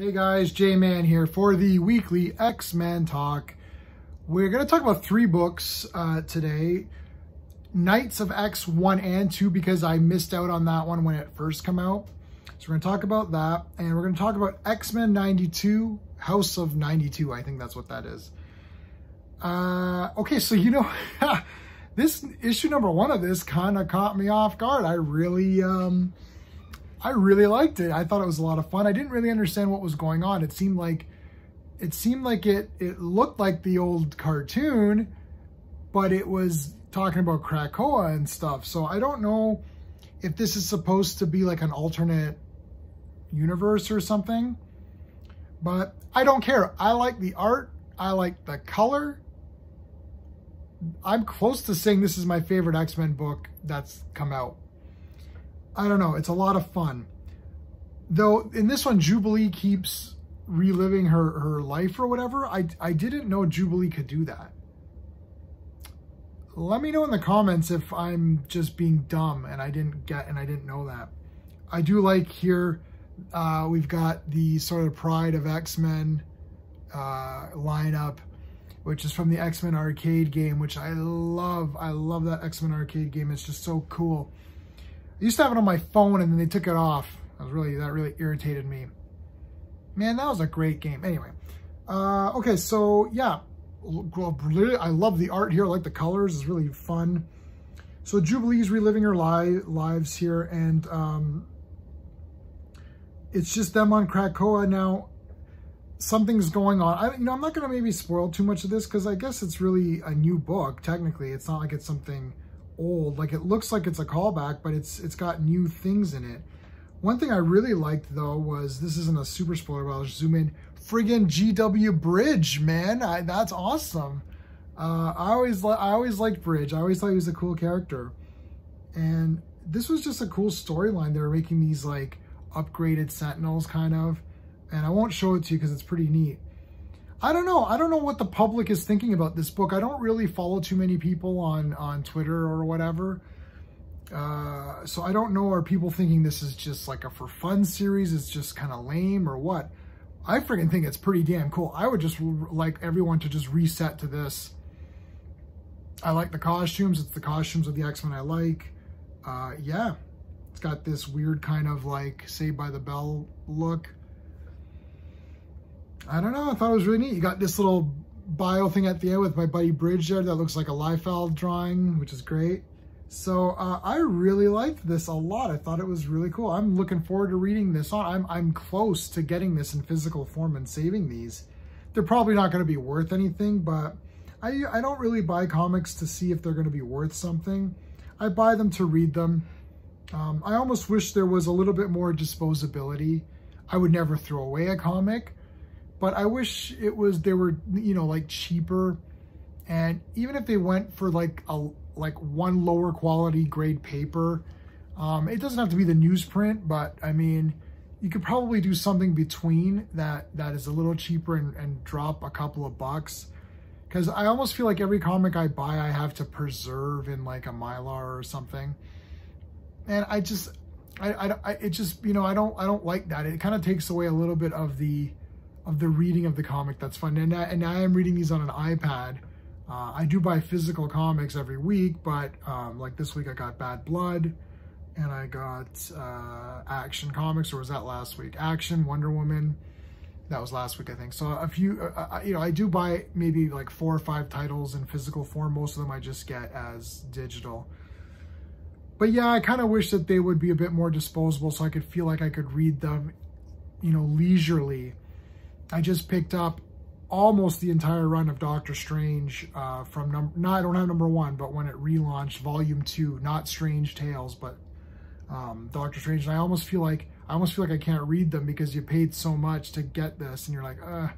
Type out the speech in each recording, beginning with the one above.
Hey guys, J-Man here for the weekly X-Men talk. We're going to talk about three books uh, today. Knights of X 1 and 2 because I missed out on that one when it first came out. So we're going to talk about that. And we're going to talk about X-Men 92, House of 92. I think that's what that is. Uh, okay, so you know, this issue number one of this kind of caught me off guard. I really... Um, I really liked it. I thought it was a lot of fun. I didn't really understand what was going on. It seemed like it seemed like it it looked like the old cartoon, but it was talking about Krakoa and stuff. So I don't know if this is supposed to be like an alternate universe or something. But I don't care. I like the art. I like the color. I'm close to saying this is my favorite X-Men book that's come out. I don't know. It's a lot of fun. Though in this one, Jubilee keeps reliving her, her life or whatever. I, I didn't know Jubilee could do that. Let me know in the comments if I'm just being dumb and I didn't get and I didn't know that. I do like here, uh, we've got the sort of Pride of X-Men uh, lineup, which is from the X-Men arcade game, which I love. I love that X-Men arcade game. It's just so cool. I used to have it on my phone and then they took it off. That was really, that really irritated me. Man, that was a great game. Anyway, uh, okay, so yeah, I love the art here. I like the colors. It's really fun. So Jubilee's reliving her li lives here and um, it's just them on Krakoa now. Something's going on. I, you know, I'm not going to maybe spoil too much of this because I guess it's really a new book. Technically, it's not like it's something old. Like it looks like it's a callback, but it's it's got new things in it. One thing I really liked though was, this isn't a super spoiler, but I'll zoom in, friggin' GW Bridge, man. I, that's awesome. Uh, I always I always liked Bridge. I always thought he was a cool character. And this was just a cool storyline. They were making these like upgraded Sentinels kind of. And I won't show it to you because it's pretty neat. I don't know. I don't know what the public is thinking about this book. I don't really follow too many people on, on Twitter or whatever. Uh, so I don't know, are people thinking this is just like a for fun series? It's just kind of lame or what? I freaking think it's pretty damn cool. I would just like everyone to just reset to this. I like the costumes. It's the costumes of the X-Men I like. Uh, yeah, it's got this weird kind of like Saved by the Bell look. I don't know. I thought it was really neat. You got this little bio thing at the end with my buddy Bridge there that looks like a Liefeld drawing, which is great. So uh, I really liked this a lot. I thought it was really cool. I'm looking forward to reading this on. I'm, I'm close to getting this in physical form and saving these. They're probably not going to be worth anything, but I, I don't really buy comics to see if they're going to be worth something. I buy them to read them. Um, I almost wish there was a little bit more disposability. I would never throw away a comic, but I wish it was, they were, you know, like cheaper. And even if they went for like a, like one lower quality grade paper, um, it doesn't have to be the newsprint, but I mean, you could probably do something between that that is a little cheaper and, and drop a couple of bucks. Because I almost feel like every comic I buy, I have to preserve in like a Mylar or something. And I just, I, I, I it just, you know, I don't, I don't like that. It kind of takes away a little bit of the, of the reading of the comic that's fun. And I, and I am reading these on an iPad. Uh, I do buy physical comics every week, but um, like this week I got Bad Blood and I got uh, Action Comics, or was that last week? Action, Wonder Woman. That was last week, I think. So a few, uh, uh you know, I do buy maybe like four or five titles in physical form. Most of them I just get as digital. But yeah, I kind of wish that they would be a bit more disposable so I could feel like I could read them, you know, leisurely I just picked up almost the entire run of Doctor Strange uh, from number, no, I don't have number one, but when it relaunched, volume two, not Strange Tales, but um, Doctor Strange. And I almost feel like, I almost feel like I can't read them because you paid so much to get this and you're like, uh,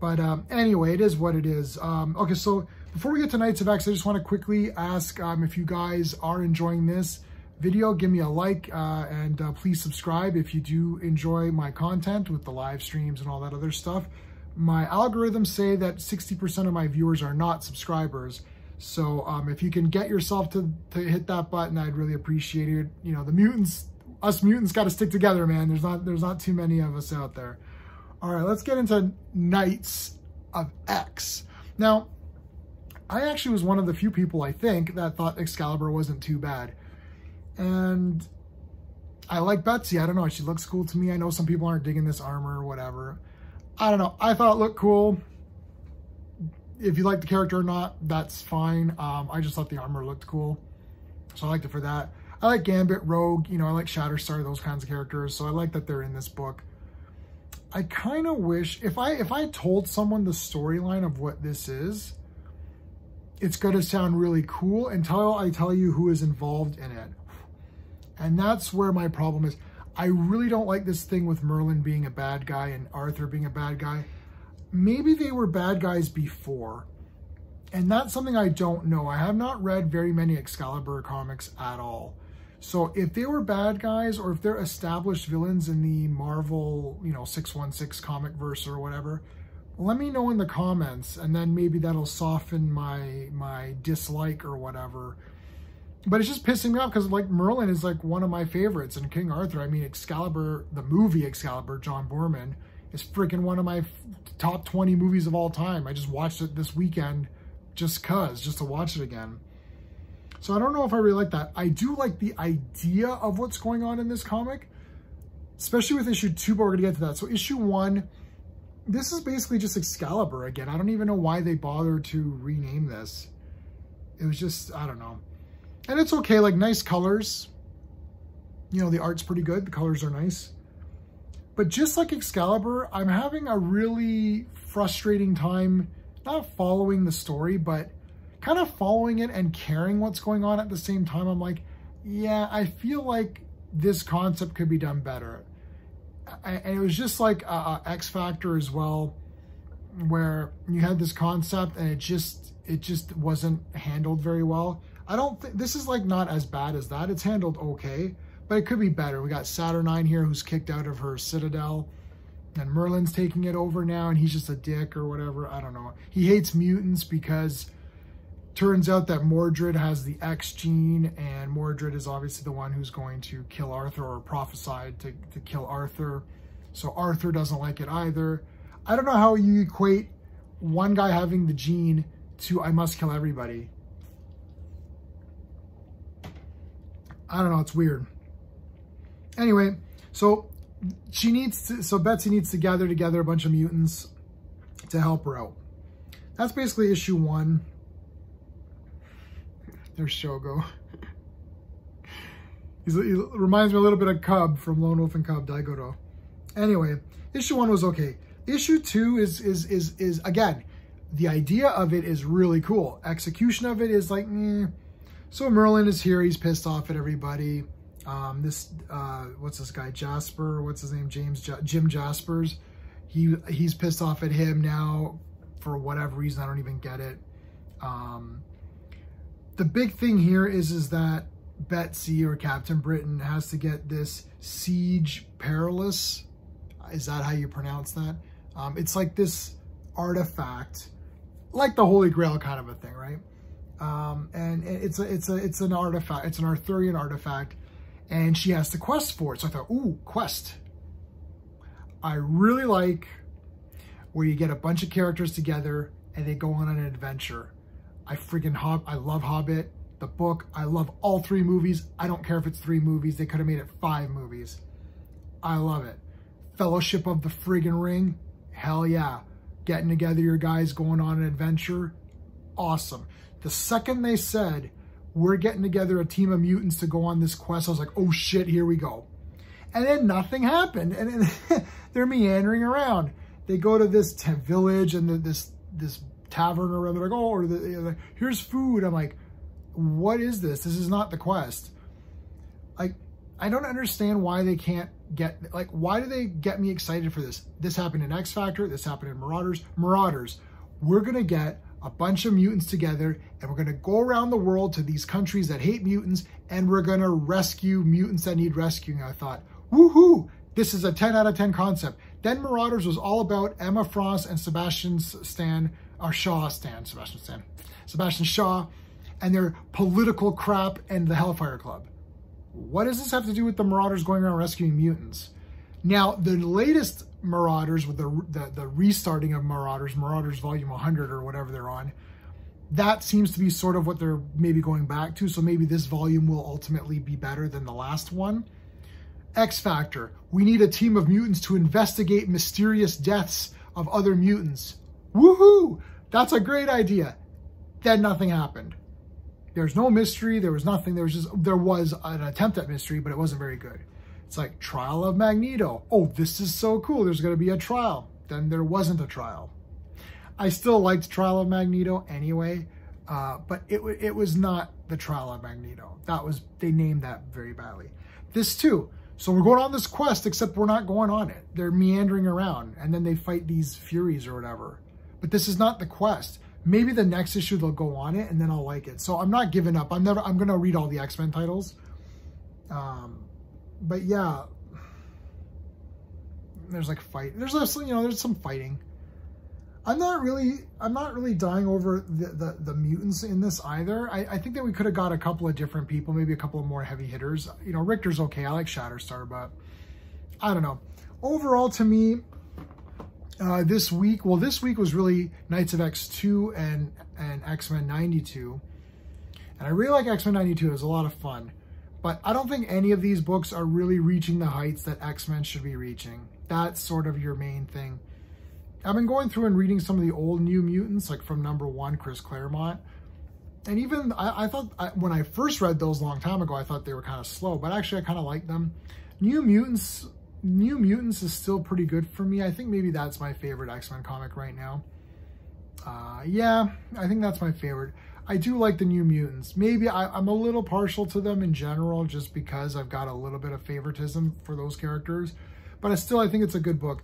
but um, anyway, it is what it is. Um, okay, so before we get to Knights of X, I just want to quickly ask um, if you guys are enjoying this video, give me a like uh, and uh, please subscribe if you do enjoy my content with the live streams and all that other stuff. My algorithms say that 60% of my viewers are not subscribers. So um, if you can get yourself to, to hit that button, I'd really appreciate it. You know, the mutants, us mutants got to stick together, man. There's not, there's not too many of us out there. All right, let's get into Knights of X. Now, I actually was one of the few people, I think, that thought Excalibur wasn't too bad. And I like Betsy. I don't know. She looks cool to me. I know some people aren't digging this armor or whatever. I don't know. I thought it looked cool. If you like the character or not, that's fine. Um, I just thought the armor looked cool. So I liked it for that. I like Gambit, Rogue, you know, I like Shatterstar, those kinds of characters. So I like that they're in this book. I kind of wish if I if I told someone the storyline of what this is, it's going to sound really cool until I tell you who is involved in it. And that's where my problem is. I really don't like this thing with Merlin being a bad guy and Arthur being a bad guy. Maybe they were bad guys before. And that's something I don't know. I have not read very many Excalibur comics at all. So if they were bad guys or if they're established villains in the Marvel, you know, 616 comic verse or whatever, let me know in the comments and then maybe that'll soften my my dislike or whatever. But it's just pissing me off because like Merlin is like one of my favorites and King Arthur, I mean Excalibur, the movie Excalibur, John Boorman, is freaking one of my top 20 movies of all time. I just watched it this weekend just cuz, just to watch it again. So I don't know if I really like that. I do like the idea of what's going on in this comic, especially with issue two, but we're gonna get to that. So issue one, this is basically just Excalibur again. I don't even know why they bothered to rename this. It was just, I don't know. And it's okay, like nice colors. You know, the art's pretty good. The colors are nice. But just like Excalibur, I'm having a really frustrating time, not following the story, but kind of following it and caring what's going on at the same time. I'm like, yeah, I feel like this concept could be done better and it was just like X Factor as well, where you had this concept and it just it just wasn't handled very well. I don't think this is like not as bad as that. It's handled okay, but it could be better. We got Saturnine here who's kicked out of her citadel and Merlin's taking it over now and he's just a dick or whatever. I don't know. He hates mutants because turns out that Mordred has the X gene, and Mordred is obviously the one who's going to kill Arthur or prophesied to, to kill Arthur. So Arthur doesn't like it either. I don't know how you equate one guy having the gene to I must kill everybody. I don't know, it's weird. Anyway, so she needs to, so Betsy needs to gather together a bunch of mutants to help her out. That's basically issue one. There's Shogo. He's, he reminds me a little bit of Cub from Lone Wolf and Cub, Daigoro. Anyway, issue one was okay. Issue two is, is, is, is again, the idea of it is really cool. Execution of it is like, meh. So Merlin is here. He's pissed off at everybody. Um, this, uh, what's this guy? Jasper. What's his name? James, ja Jim Jaspers. He, he's pissed off at him now for whatever reason. I don't even get it. Um, the big thing here is, is that Betsy or Captain Britain has to get this Siege Perilous. Is that how you pronounce that? Um, it's like this artifact, like the Holy Grail kind of a thing, right? Um, and it's a, it's a, it's an artifact. It's an Arthurian artifact, and she has to quest for it. So I thought, ooh, quest. I really like where you get a bunch of characters together and they go on an adventure. I freaking Hob I love Hobbit, the book. I love all three movies. I don't care if it's three movies. They could have made it five movies. I love it. Fellowship of the friggin' Ring. Hell yeah. Getting together your guys going on an adventure. Awesome. The second they said, we're getting together a team of mutants to go on this quest, I was like, oh shit, here we go. And then nothing happened. And then they're meandering around. They go to this village and this this tavern or whatever. They're like, oh, or the, like, here's food. I'm like, what is this? This is not the quest. Like, I don't understand why they can't get, like, why do they get me excited for this? This happened in X Factor. This happened in Marauders. Marauders. We're going to get a bunch of mutants together and we're going to go around the world to these countries that hate mutants and we're going to rescue mutants that need rescuing. I thought, woohoo, this is a 10 out of 10 concept. Then Marauders was all about Emma Frost and Sebastian Stan or Shaw Stan, Sebastian Stan, Sebastian Shaw, and their political crap and the Hellfire Club. What does this have to do with the Marauders going around rescuing mutants? Now, the latest Marauders with the, the, the restarting of Marauders, Marauders Volume 100 or whatever they're on, that seems to be sort of what they're maybe going back to. So maybe this volume will ultimately be better than the last one. X Factor. We need a team of mutants to investigate mysterious deaths of other mutants. Woohoo! That's a great idea. Then nothing happened. There's no mystery. There was nothing. There was just, there was an attempt at mystery, but it wasn't very good. It's like trial of Magneto. Oh, this is so cool. There's going to be a trial. Then there wasn't a trial. I still liked Trial of Magneto anyway, uh, but it, it was not the Trial of Magneto. That was, they named that very badly. This too. So we're going on this quest, except we're not going on it. They're meandering around and then they fight these Furies or whatever. But this is not the quest. Maybe the next issue they'll go on it and then I'll like it. So I'm not giving up. I'm never, I'm going to read all the X-Men titles. Um, but yeah, there's like fight. There's also, you know, there's some fighting. I'm not really, I'm not really dying over the, the, the mutants in this either. I, I, think that we could have got a couple of different people, maybe a couple of more heavy hitters. You know, Rictor's okay. I like Shatterstar, but I don't know. Overall, to me, uh, this week, well, this week was really Knights of X2 and, and X-Men 92. And I really like X-Men 92. It was a lot of fun. But I don't think any of these books are really reaching the heights that X-Men should be reaching. That's sort of your main thing. I've been going through and reading some of the old New Mutants, like from number one, Chris Claremont. And even, I, I thought, I, when I first read those a long time ago, I thought they were kind of slow, but actually I kind of like them. New Mutants, New Mutants is still pretty good for me. I think maybe that's my favorite X-Men comic right now. Uh, yeah, I think that's my favorite. I do like the New Mutants. Maybe I, I'm a little partial to them in general just because I've got a little bit of favoritism for those characters. But I still, I think it's a good book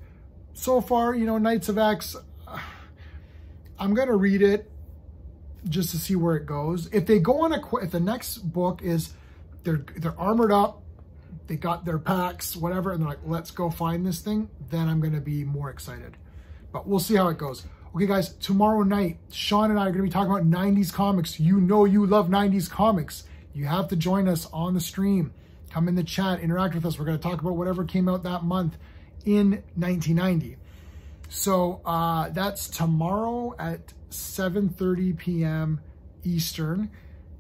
so far, you know, Knights of X, I'm going to read it just to see where it goes. If they go on a, if the next book is they're, they're armored up, they got their packs, whatever, and they're like, let's go find this thing, then I'm going to be more excited. But we'll see how it goes. Okay, guys, tomorrow night, Sean and I are going to be talking about 90s comics. You know you love 90s comics. You have to join us on the stream. Come in the chat, interact with us. We're going to talk about whatever came out that month in 1990. So uh, that's tomorrow at 7.30 p.m. Eastern.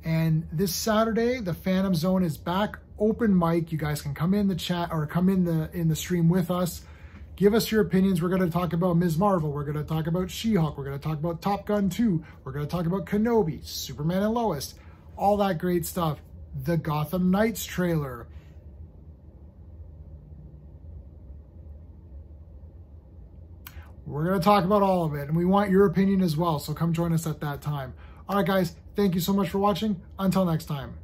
And this Saturday, the Phantom Zone is back open mic. You guys can come in the chat or come in the in the stream with us. Give us your opinions. We're going to talk about Ms. Marvel. We're going to talk about She-Hulk. We're going to talk about Top Gun 2. We're going to talk about Kenobi, Superman and Lois, all that great stuff. The Gotham Knights trailer. We're going to talk about all of it, and we want your opinion as well, so come join us at that time. All right, guys, thank you so much for watching. Until next time.